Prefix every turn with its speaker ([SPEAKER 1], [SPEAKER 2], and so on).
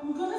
[SPEAKER 1] I'm gonna